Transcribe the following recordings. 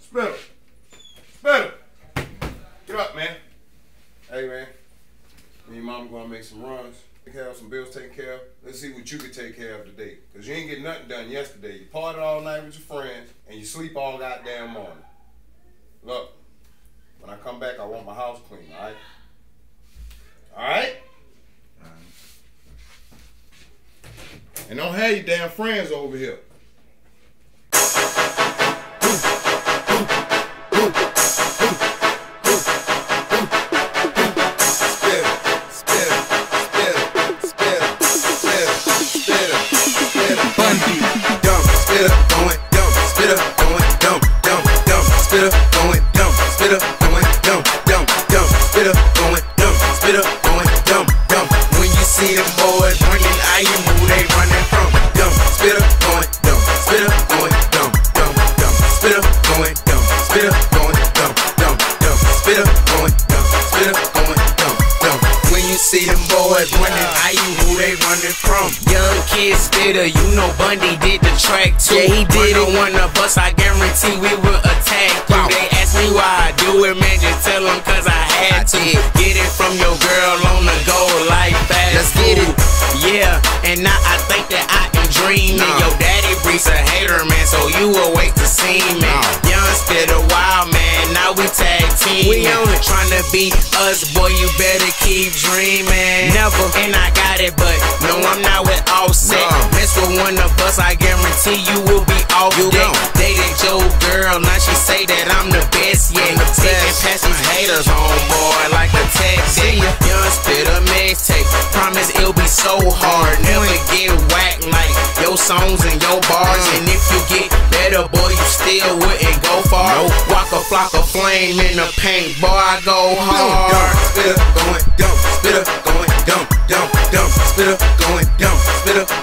Spitta. Spitta. Get up, man. Hey, man. Me and mama gonna make some runs. Have some bills taken care of. Let's see what you can take care of today. Cause you ain't get nothing done yesterday. You partied all night with your friends and you sleep all goddamn morning. Look, when I come back, I want my house clean, alright? Alright? And don't have your damn friends over here. Spit up, going dumb, dumb, dumb. When you see them boys I you boys running, I you who they running from? Young kid Spitta, you know Bundi did the track too. Yeah, he did it. One of us, I guarantee we will attack you. They ask me why I do it, man, just tell them cause I had to. Get it from your girl on the go like fast Let's get it. Yeah, and now I think that I am dreaming. Nah. Your daddy breeds a hater, man, so you will wait to see me. Nah. Young Spitta, wild man, now we tag team. We on to be us, boy, you better keep dreaming. Never, and I got it, but no, I'm not with Offset. Nah. Mess with one of us, I guarantee you will be off you deck. Dated your girl, now she say that I'm the best yet. Yeah. Taking past these haters, homeboy, like a text. Young Spitta mixtape, promise it'll be so hard. Never get whacked like your songs and your bars. And if you get better, boy, you still wouldn't go far. Walk a flock of flame in the paint, boy, I go hard. Spitta going dumb, Spitta going dumb, dumb, dumb, Spitta going dumb, Spitta going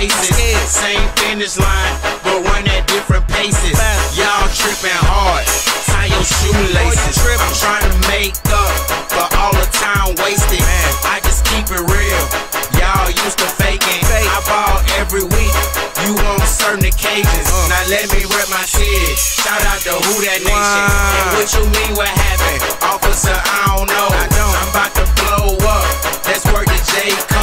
faces. Same finish line, but run at different paces. Y'all tripping hard. Tie your shoelaces. I'm trying to make up for all the time wasted. I just keep it real. Y'all used to faking. I ball every week. You on certain occasions. Now let me rep my city. Shout out to Who Dat Nation. And what you mean what happened? Officer, I don't know. I'm about to blow up. Let's work the J. Cole.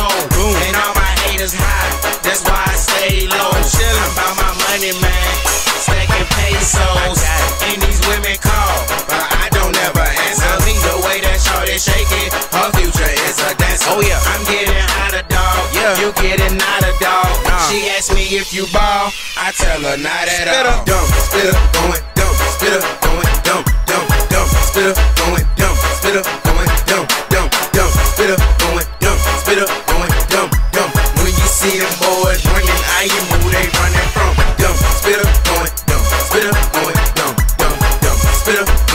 Shorty shake it. Her future is a dancer. Oh yeah. I'm getting out of dog. Yeah. You getting out of dog. She asked me if you ball. I tell her not at all. Dumb, Spitta, going dumb, Spitta, going dumb, dumb, dumb, Spitta, going dumb, Spitta, going dumb, dumb, dumb, Spitta, going dumb, Spitta, going dumb, dumb. When you see them boys running, I you who they running from. Dumb, Spitta, going dumb, Spitta, going dumb, dumb, dumb, Spitta, going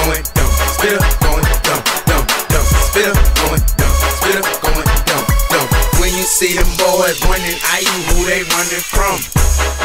boys running, I you who they running from.